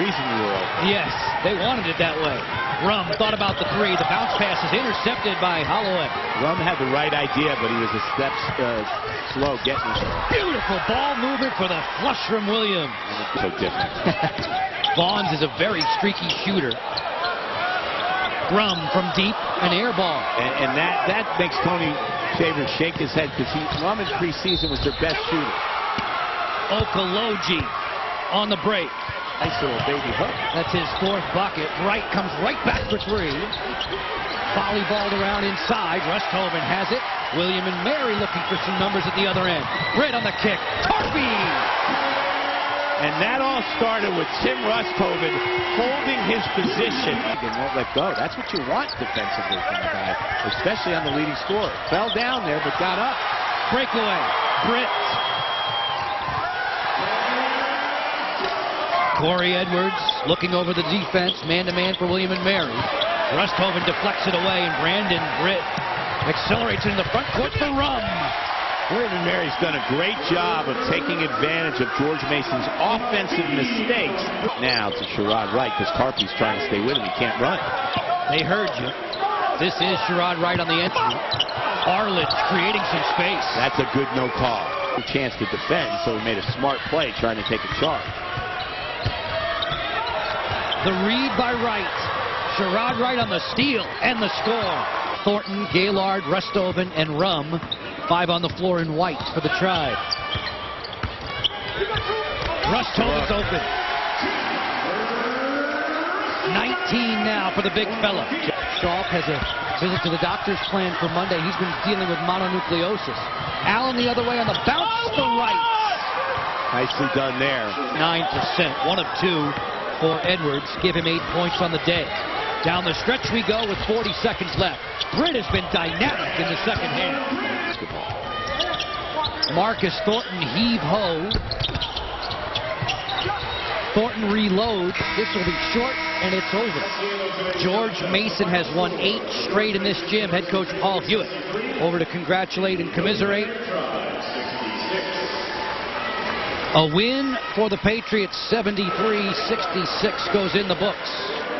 reason you were open. Yes, they wanted it that way. Rum thought about the three. The bounce pass is intercepted by Holloway. Rum had the right idea, but he was a step uh, slow getting it. Beautiful ball movement for the flush from Williams. So different. Vaughns is a very streaky shooter. Rum from deep, an air ball. And, and that, that makes Tony Shaver shake his head because he Rum in preseason was their best shooter. Okoloji on the break. Nice little baby hook. That's his fourth bucket. Wright comes right back for three. Volley balled around inside. Russ Rusthoven has it. William and Mary looking for some numbers at the other end. Britt on the kick. Tarpey! And that all started with Tim Rusthoven holding his position. And won't let go. That's what you want defensively from a guy, especially on the leading scorer. Fell down there, but got up. Breakaway. Britt. Corey Edwards looking over the defense, man-to-man for William and Mary. Rusthoven deflects it away, and Brandon Britt accelerates it in the front court for Rum. William and Mary's done a great job of taking advantage of George Mason's offensive mistakes. Now to Sherrod Wright, because Tarpey's trying to stay with him. He can't run. They heard you. This is Sherrod Wright on the entry. Arledge creating some space. That's a good no call. A chance to defend, so he made a smart play trying to take a charge. The read by Wright. Sherrod Wright on the steal and the score. Thornton, Gaylord, Rusthoven, and Rum. Five on the floor in white for the Tribe. Rusthoven's open. 19 now for the big fella. Schaub has a visit to the doctor's plan for Monday. He's been dealing with mononucleosis. Allen the other way on the bounce to Wright. Nicely done there. 9%, one of two for Edwards. Give him eight points on the day. Down the stretch we go with 40 seconds left. Britt has been dynamic in the second half. Marcus Thornton heave ho. Thornton reloads. This will be short, and it's over. George Mason has won eight straight in this gym. Head coach Paul Hewitt over to congratulate and commiserate. A win for the Patriots, 73-66 goes in the books.